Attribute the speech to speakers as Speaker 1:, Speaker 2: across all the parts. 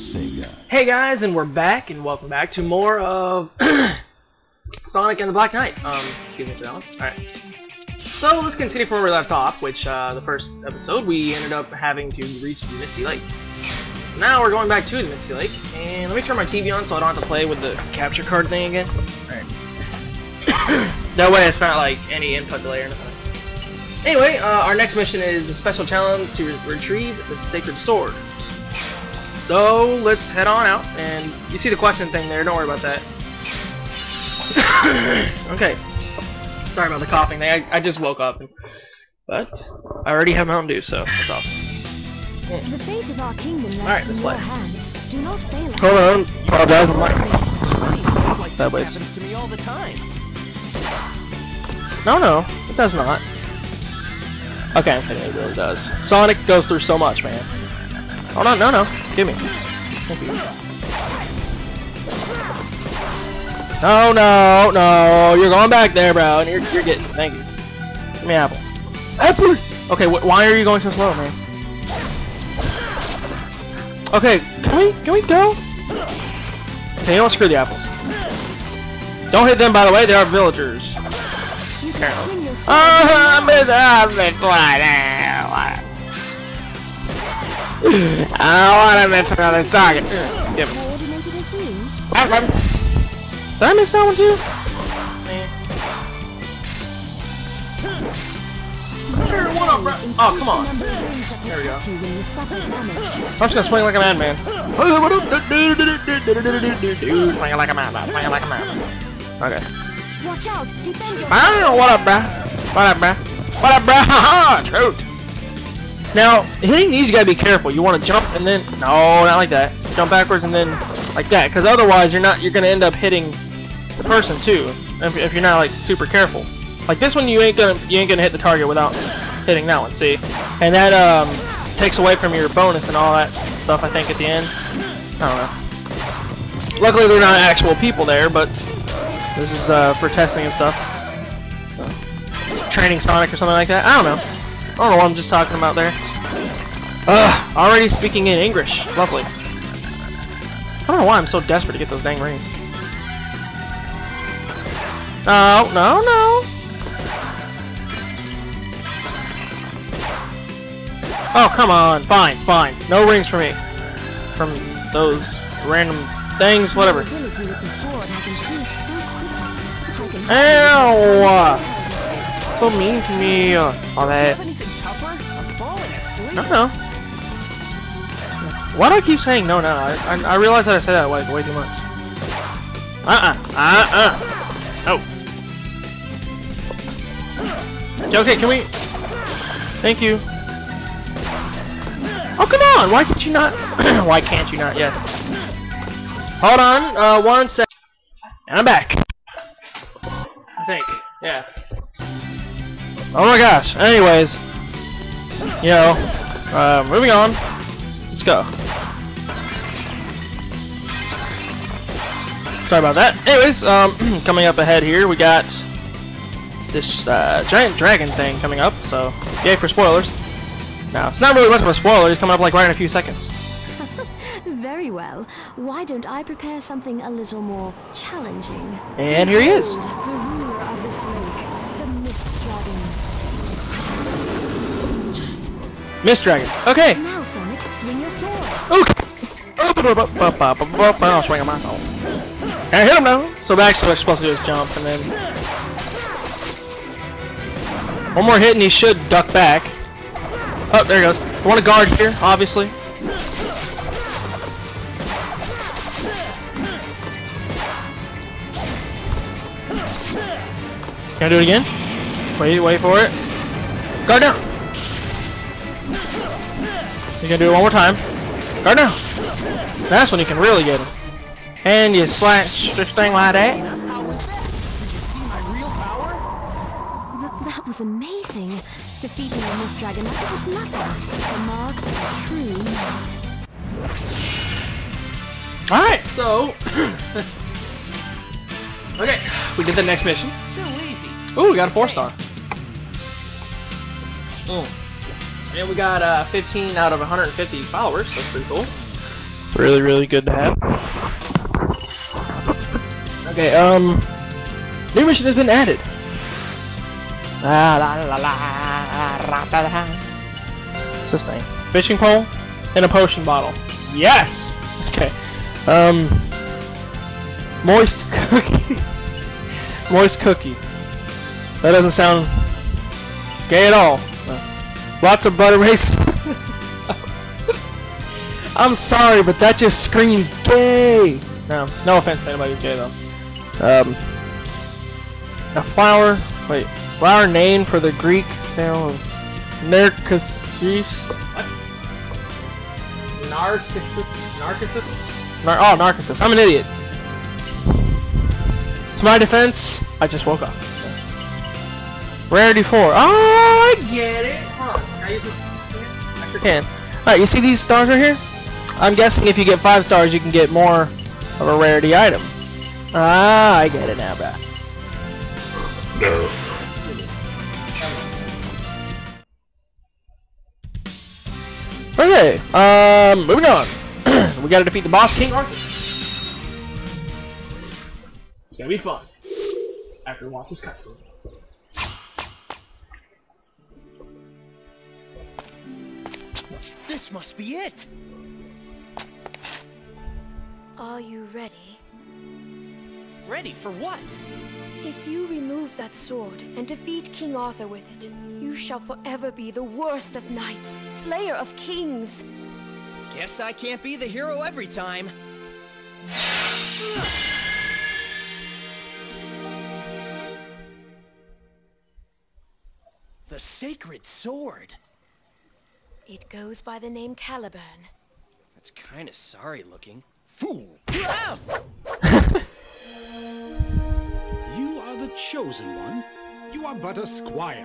Speaker 1: Sega.
Speaker 2: Hey guys, and we're back, and welcome back to more of Sonic and the Black Knight. Um, excuse me for that one. Alright. So, let's continue from where we left off, which, uh, the first episode, we ended up having to reach the Misty Lake. Now we're going back to the Misty Lake, and let me turn my TV on so I don't have to play with the capture card thing again. Alright. that way it's not like any input delay or anything. Anyway, uh, our next mission is a special challenge to re retrieve the Sacred Sword. So, let's head on out, and you see the question thing there, don't worry about that. okay. Sorry about the coughing thing, I, I just woke up. And, but, I already have Mountain Dew, so that's awesome.
Speaker 3: The fate of our kingdom
Speaker 2: Alright,
Speaker 3: rests in
Speaker 2: let's
Speaker 3: your
Speaker 2: play.
Speaker 3: hands. Do not fail.
Speaker 2: Hold on, apologize, I'm like... That way.
Speaker 4: happens to me all the time.
Speaker 2: No, no, it does not. Okay, I'm kidding, it really does. Sonic goes through so much, man. Oh, no, no, no. Give me. Thank you. No, no, no. You're going back there, bro. And you're, you're getting. Thank you. Give me apple. Apple! Okay, wh why are you going so slow, man? Okay, can we, can we go? Okay, you what? Screw the apples. Don't hit them, by the way. They are villagers.
Speaker 3: You can
Speaker 2: Apparently.
Speaker 3: swing
Speaker 2: Oh, I'm in the. I don't want to miss another target. Give me.
Speaker 3: coordinated as you.
Speaker 2: Did I miss that one too? Oh, come on.
Speaker 3: There we go. When you.
Speaker 2: I'm just gonna swing like a madman. Swing like a madman. Swing like a madman. Okay.
Speaker 3: Watch out! Defend!
Speaker 2: I don't know what up, bruh. What up, bruh? What up, bruh? Haha, shoot. Now, hitting these you gotta be careful. You want to jump and then no, not like that. Jump backwards and then like that, because otherwise you're not you're gonna end up hitting the person too. If, if you're not like super careful. Like this one, you ain't gonna you ain't gonna hit the target without hitting that one. See, and that um takes away from your bonus and all that stuff. I think at the end. I don't know. Luckily, they're not actual people there, but this is uh, for testing and stuff. So, training Sonic or something like that. I don't know. I don't know what I'm just talking about there. Ugh, already speaking in English. Lovely. I don't know why I'm so desperate to get those dang rings. No, no, no. Oh, come on. Fine, fine. No rings for me. From those random things, whatever.
Speaker 3: Your ability with the sword has improved so quickly. I can
Speaker 2: Ow! So mean to me. All that. No, no. Why do I keep saying no, no? I, I, I realize that I say that like way too much. Uh-uh. Uh-uh. Oh. Okay, can we... Thank you. Oh, come on! Why can't you not... Why can't you not? Yes. Hold on, uh, one sec. And I'm back. I think. Yeah. Oh my gosh. Anyways. You know, uh, moving on. Let's go. Sorry about that. Anyways, um, coming up ahead here, we got this uh, giant dragon thing coming up. So, yay for spoilers. Now, it's not really much of a spoiler. It's coming up like right in a few seconds.
Speaker 3: Very well. Why don't I prepare something a little more challenging?
Speaker 2: And here he is.
Speaker 3: The ruler of this lake, the Mist Dragon.
Speaker 2: Mist Dragon. Okay.
Speaker 3: Now, Sonic, swing your sword.
Speaker 2: Okay. I'll swing my. And I hit him now. So actually what you're supposed to do is jump and then... One more hit and he should duck back. Oh, there he goes. I want to guard here, obviously. Can I do it again? Wait, wait for it. Guard down! You can do it one more time. Guard down! That's when you can really get him. And you slash this thing like that.
Speaker 4: How was that? Did you see my real power?
Speaker 3: Th- that was amazing. Defeating the Mist Dragon, that was nothing. The mark of a true knight.
Speaker 2: Alright, so... okay, we did the next mission.
Speaker 4: Too easy.
Speaker 2: Ooh, we got a four star. Mm. And we got uh, 15 out of 150 followers. That's pretty cool. really, really good to have. Okay, um, new mission has been added. La la la la ra, da, da. What's this thing? Fishing pole and a potion bottle. Yes. Okay. Um, moist cookie. moist cookie. That doesn't sound gay at all. Lots of butter mace. I'm sorry, but that just screams gay. No, no offense to anybody who's gay though. Um, a flower. Wait, flower name for the Greek town of Narcissus. Narcissus. Narcissus. Nar oh, Narcissus. I'm an idiot. To my defense, I just woke up. Rarity 4. Oh, I get it. I can. Alright, you see these stars right here? I'm guessing if you get 5 stars, you can get more of a rarity item. Ah, I get it now, bruh. Okay, um, moving on. we gotta defeat the boss, King Arthur. It's gonna be fun. After we watch this cutscene.
Speaker 4: This must be it.
Speaker 3: Are you ready?
Speaker 4: Ready for what?
Speaker 3: If you remove that sword and defeat King Arthur with it, you shall forever be the worst of knights, slayer of kings.
Speaker 4: Guess I can't be the hero every time. The sacred sword.
Speaker 3: It goes by the name Caliburn.
Speaker 4: That's kind of sorry looking.
Speaker 1: Fool! You are the chosen one. You are but a squire.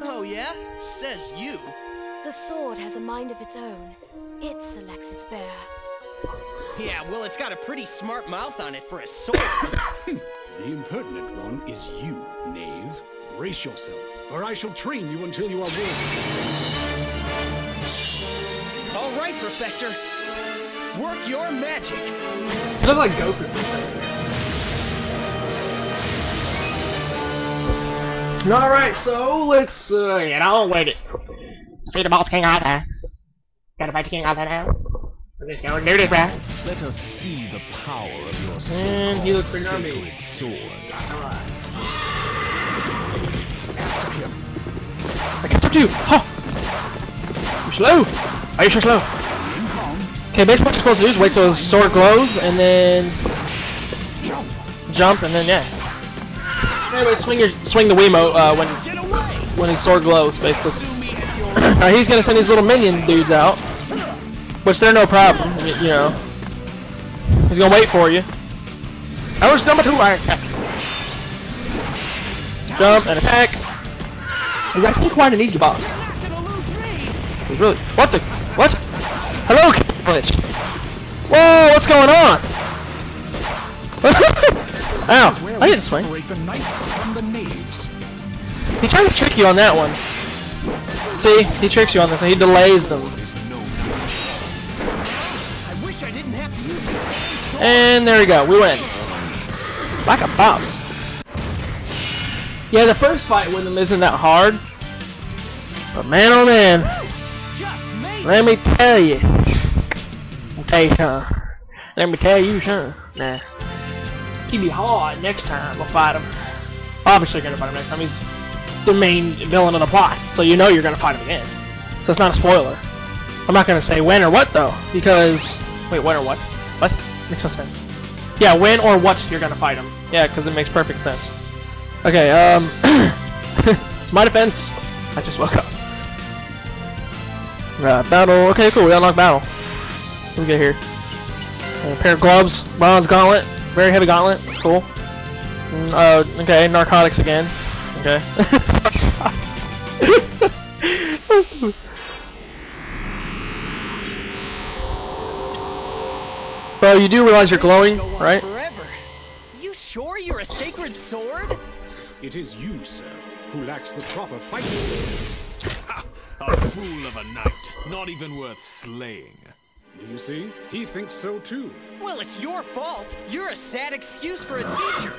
Speaker 4: Oh yeah? Says you.
Speaker 3: The sword has a mind of its own. It selects its bearer.
Speaker 4: Yeah, well, it's got a pretty smart mouth on it for a sword.
Speaker 1: The impertinent one is you, knave. Brace yourself, for I shall train you until you are worthy.
Speaker 4: All right, Professor. Work your magic.
Speaker 2: You look like Goku. Alright, so let's uh, get on with it. Defeat the boss King Arthur. Gotta fight the King Arthur now. We're just gonna do this, bruh.
Speaker 5: Let us see the power of your
Speaker 2: And he looks pretty
Speaker 5: so-called sacred sword.
Speaker 2: Alright. I catch up to you! Huh! You're slow! Are you so slow? Okay, basically what you're supposed to do is wait till the sword glows, and then... Jump, and then, yeah. Anyway, swing your, swing the Wiimote, uh, when, when his sword glows, basically. Now he's gonna send these little minion dudes out, which they're no problem, you know. He's gonna wait for you. I was number two, I attack. Jump and attack. He's actually quite an easy boss. He's really. What the? What? Hello, Whoa, what's going on? Ow! I didn't swing. He tried to trick you on that one. See, he tricks you on this, and he delays them. And there we go, we win. Like a boss. Yeah, the first fight with him isn't that hard. But man, oh man, let me tell you. Let me tell you something. Let me tell you something. Nah. He'd be hard next time we'll fight him. Obviously gonna fight him next time. He's the main villain of the plot. So you know you're gonna fight him again. So it's not a spoiler. I'm not gonna say when or what though, because wait, when or what? What? Makes no sense. Yeah, when or what you're gonna fight him. Yeah, because it makes perfect sense. Okay, um, it's my defense. I just woke up. Uh, battle. Okay, cool. We unlock battle. What do we get here? A pair of gloves, bronze gauntlet, very heavy gauntlet. It's cool. Mm, uh, okay, narcotics again. Okay. Bro, you do realize you're glowing, right?
Speaker 4: Forever. You sure you're a sacred sword?
Speaker 1: It is you, sir, who lacks the proper fighting skills.
Speaker 5: A fool of a knight, not even worth slaying.
Speaker 1: You see, he thinks so too.
Speaker 4: Well, it's your fault. You're a sad excuse for a teacher.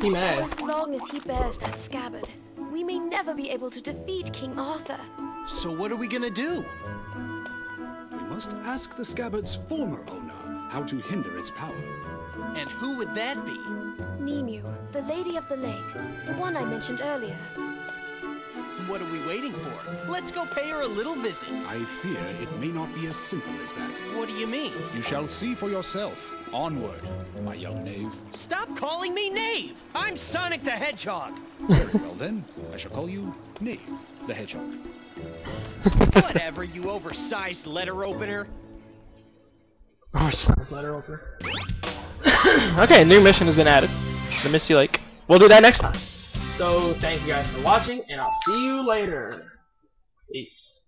Speaker 2: He mad.
Speaker 3: For as long as he bears that scabbard, we may never be able to defeat King Arthur.
Speaker 4: So what are we gonna do?
Speaker 1: We must ask the scabbard's former owner how to hinder its power.
Speaker 4: And who would that be?
Speaker 3: Nimue, the Lady of the Lake, the one I mentioned earlier.
Speaker 4: What are we waiting for? Let's go pay her a little visit.
Speaker 1: I fear it may not be as simple as that.
Speaker 4: What do you mean?
Speaker 1: You shall see for yourself. Onward, my young knave.
Speaker 4: Stop calling me Knave! I'm Sonic the Hedgehog!
Speaker 1: Very well then, I shall call you Knave, the Hedgehog.
Speaker 4: Whatever, you oversized letter opener.
Speaker 2: Oversized letter opener. okay, a new mission has been added. The Misty Lake. We'll do that next time. So, thank you guys for watching, and I'll see you later. Peace.